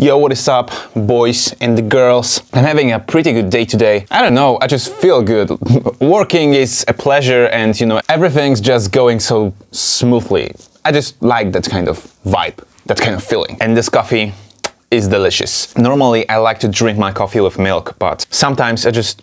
Yo, what is up, boys and the girls? I'm having a pretty good day today. I don't know, I just feel good. Working is a pleasure and, you know, everything's just going so smoothly. I just like that kind of vibe, that kind of feeling. And this coffee is delicious. Normally, I like to drink my coffee with milk, but sometimes I just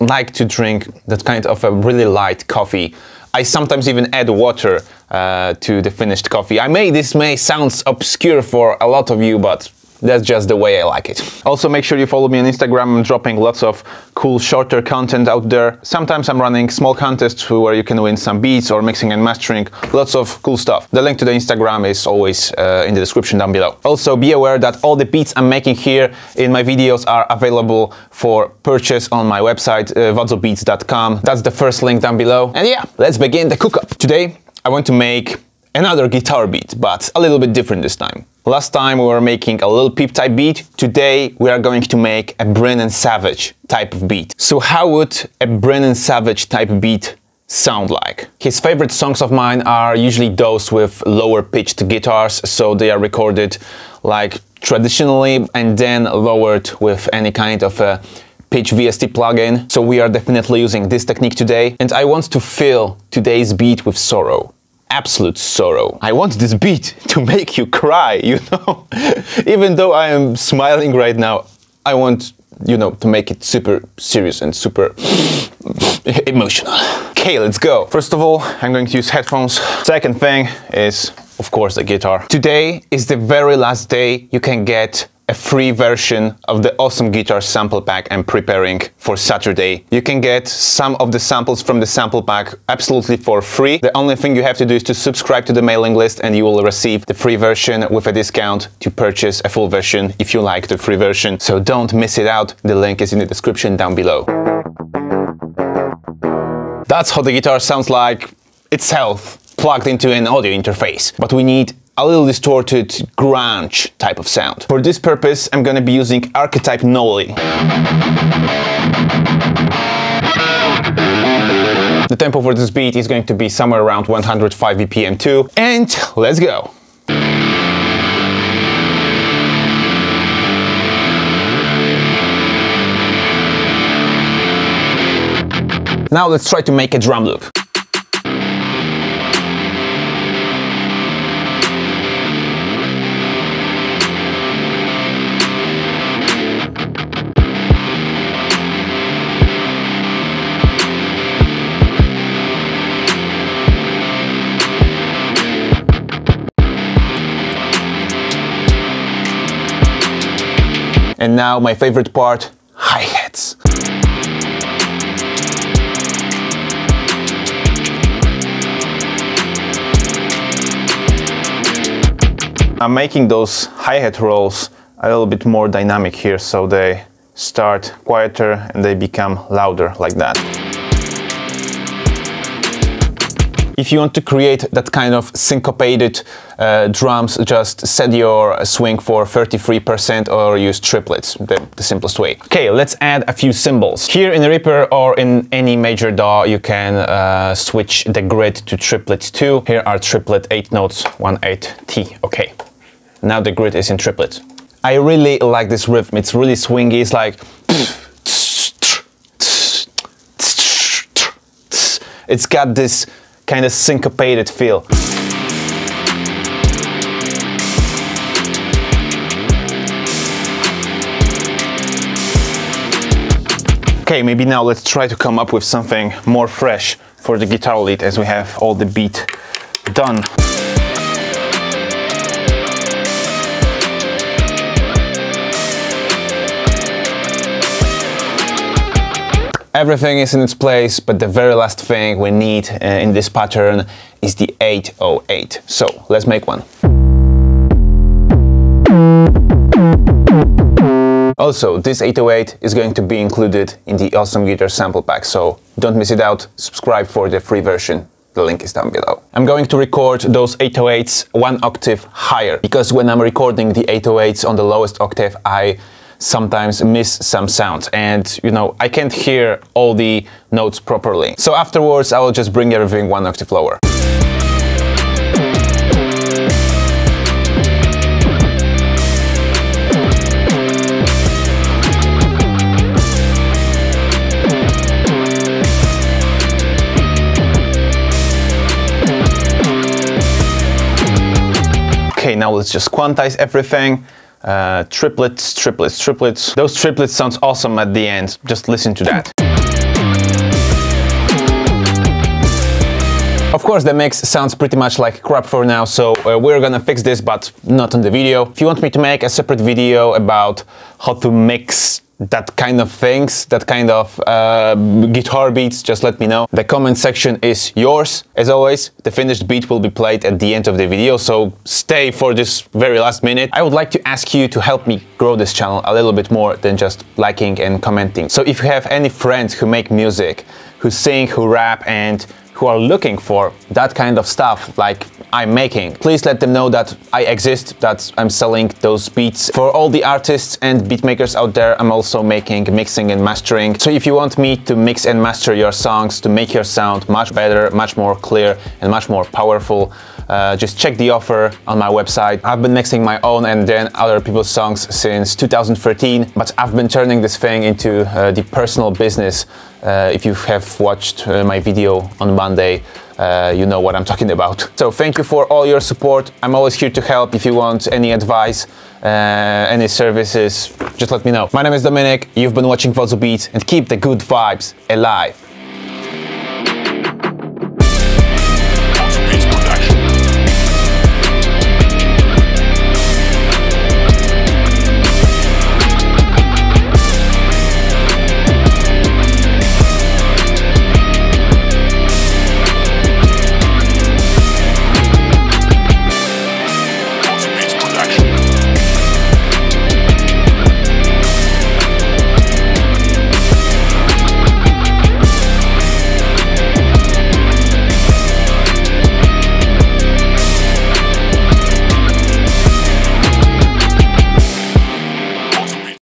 like to drink that kind of a really light coffee. I sometimes even add water uh, to the finished coffee. I may this may sound obscure for a lot of you, but that's just the way I like it. Also make sure you follow me on Instagram. I'm dropping lots of cool shorter content out there. Sometimes I'm running small contests where you can win some beats or mixing and mastering. Lots of cool stuff. The link to the Instagram is always uh, in the description down below. Also be aware that all the beats I'm making here in my videos are available for purchase on my website uh, wodzubeats.com. That's the first link down below. And yeah, let's begin the cook-up. Today I want to make another guitar beat, but a little bit different this time. Last time we were making a Lil Peep type beat, today we are going to make a Brennan Savage type of beat. So how would a Brennan Savage type beat sound like? His favorite songs of mine are usually those with lower pitched guitars, so they are recorded like traditionally and then lowered with any kind of a pitch VST plugin. So we are definitely using this technique today and I want to fill today's beat with sorrow absolute sorrow. I want this beat to make you cry, you know? Even though I am smiling right now, I want, you know, to make it super serious and super emotional. Okay, let's go. First of all, I'm going to use headphones. Second thing is, of course, the guitar. Today is the very last day you can get a free version of the awesome guitar sample pack I'm preparing for Saturday. You can get some of the samples from the sample pack absolutely for free. The only thing you have to do is to subscribe to the mailing list and you will receive the free version with a discount to purchase a full version if you like the free version. So don't miss it out. The link is in the description down below. That's how the guitar sounds like itself plugged into an audio interface. But we need a little distorted grunge type of sound. For this purpose, I'm gonna be using Archetype Nolly. The tempo for this beat is going to be somewhere around 105 BPM too. And let's go! Now let's try to make a drum loop. And now my favorite part, hi-hats. I'm making those hi-hat rolls a little bit more dynamic here so they start quieter and they become louder like that. If you want to create that kind of syncopated uh, drums, just set your swing for 33% or use triplets, the, the, simplest way. Okay, let's add a few cymbals. Here in Reaper or in any major DAW, you can uh, switch the grid to triplets too. Here are triplet 8 notes, 1 8 T. Okay, now the grid is in triplets. I really like this rhythm, it's really swingy, it's like it's got this kind of syncopated feel. Okay, maybe now let's try to come up with something more fresh for the guitar lead as we have all the beat done. Everything is in its place, but the very last thing we need uh, in this pattern is the 808. So let's make one. Also, this 808 is going to be included in the Awesome Guitar sample pack, so don't miss it out. Subscribe for the free version. The link is down below. I'm going to record those 808s one octave higher, because when I'm recording the 808s on the lowest octave, I sometimes miss some sounds and you know I can't hear all the notes properly. So afterwards I will just bring everything one octave lower. Okay, now let's just quantize everything. Uh, triplets, triplets, triplets. Those triplets sounds awesome at the end. Just listen to that. Of course, the mix sounds pretty much like crap for now, so uh, we're gonna fix this, but not on the video. If you want me to make a separate video about how to mix that kind of things, that kind of uh, guitar beats, just let me know. The comment section is yours. As always, the finished beat will be played at the end of the video, so stay for this very last minute. I would like to ask you to help me grow this channel a little bit more than just liking and commenting. So if you have any friends who make music, who sing, who rap, and who are looking for that kind of stuff like I'm making. Please let them know that I exist, that I'm selling those beats. For all the artists and beatmakers out there, I'm also making mixing and mastering. So if you want me to mix and master your songs, to make your sound much better, much more clear and much more powerful, uh, just check the offer on my website. I've been mixing my own and then other people's songs since 2013, but I've been turning this thing into uh, the personal business uh, if you have watched uh, my video on Monday, uh, you know what I'm talking about. So thank you for all your support. I'm always here to help. If you want any advice, uh, any services, just let me know. My name is Dominik. You've been watching Wodzu Beats and keep the good vibes alive.